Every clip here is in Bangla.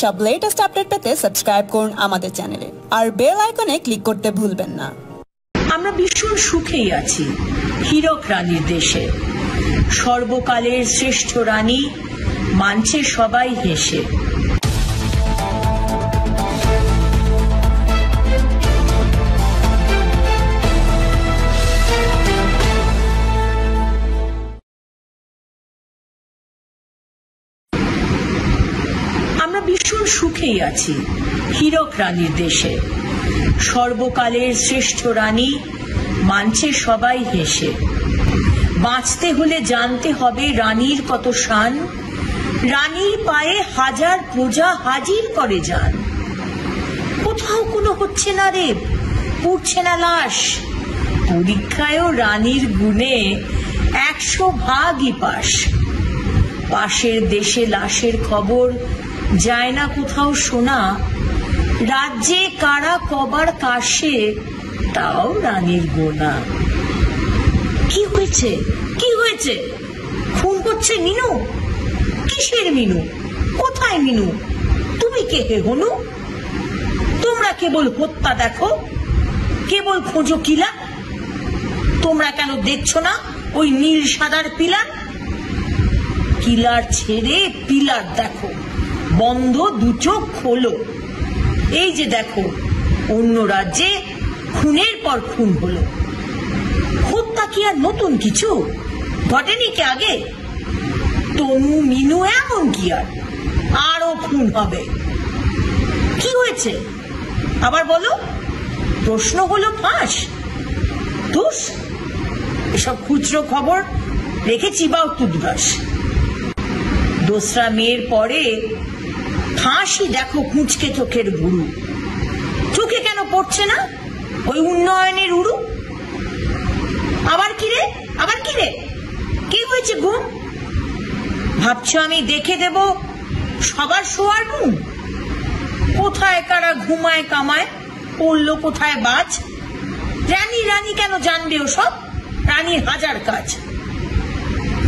সব লেটেস্ট আপডেট পেতে সাবস্ক্রাইব করুন আমাদের চ্যানেলে আর বেল আইকনে ক্লিক করতে ভুলবেন না। আমরা ভীষণ সুখেই আছি, হীরক রানীর দেশে। সর্বকালের শ্রেষ্ঠ রানী মানছে সবাই হেসে। ভীষণ সুখেই আছি, হীরক রানীর দেশে। সর্বকালের শ্রেষ্ঠ রানী মানছে সবাই হেসে। বাঁচতে হলে জানতে হবে রানীর কত শান। রানীর পায়ে হাজার প্রজা হাজির করে যান। কোথাও কোনো হচ্ছে না রে, পুড়ছে না লাশ। পরীক্ষায়ও রানীর গুণে একশো ভাগই পাশ। পাশের দেশে লাশের খবর যায় না কোথাও শোনা রাজ্যে কারা কবার কাশে, তাও রানীর গোনা। কি হয়েছে? কি হয়েছে? খুন করছে মিনু? কিসের মিনু? কোথায় মিনু? তুমি কে হে হনু? তোমরা কেবল হত্যা দেখো, কেবল খোঁজো কিলা? তোমরা কেন দেখছ না ওই নীল সাদার পিলার কিলার ছেড়ে পিলার দেখো। বন্ধ, দু চোখ খোলো। এই যে দেখো, অন্য রাজ্যে খুনের পর খুন হলো। হত্যা কি আর নতুন কিছু? ঘটেনি কি আগে? তনু, মিনু, এমন কি আর? আরও খুন হবে। কি হয়েছে? আবার বলো। প্রশ্ন হলো ফাঁস? দোষ? এসব খুচরো খবর রেখেছি বা তুদবাস দোসরা মেয়ের পরে ফাঁসি দেখো কুঁচকে চোখের গুরু। চোখে কেন পড়ছে না? ওই উন্নয়নের উড়ু আবার কি রে? আবার কি রে? কি হয়েছে ঘুম ভাবছ আমি দেখে দেব সবার শোয়ার ঘুম? কোথায় কারা ঘুমায় কামায়? পড়ল কোথায় বাজ? রানী রানী কেন জানবে ও সব রানীর হাজার কাজ।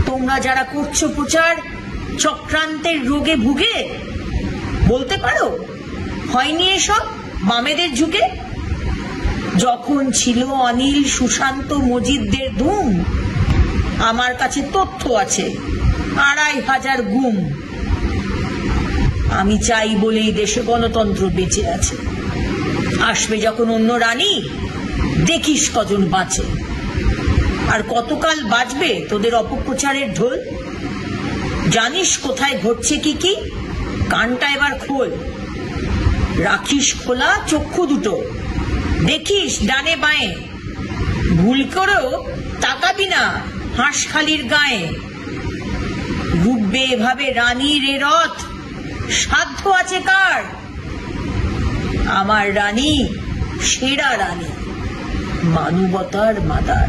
তোমরা যারা করছ প্রচার, চক্রান্তের রোগে ভুগে বলতে পারো? হয়নি এসব? বামেদের যুগে? যখন ছিল অনিল, সুশান্ত, মজিদদের ধুম আমার কাছে তথ্য আছে, আড়াই হাজার গুম। আমি চাই বলেই দেশে গণতন্ত্র বেঁচে আছে। আসবে যখন অন্য রানী, দেখিস কজন বাঁচে। আর কতকাল বাঁচবে তোদের অপপ্রচারের ঢোল? জানিস কোথায় ঘটছে কি কি? কানটা এবার খোল। রাখিস খোলা, চক্ষু দুটো। দেখিস ডানে বাঁয়ে। ভুল করেও তাকাবি না হাঁসখালির গায়ে। ডুববে এভাবে রানীর রে রথ। সাধ্য আছে কার? আমার রানী, সেরা রানী, মানবতার মাদার।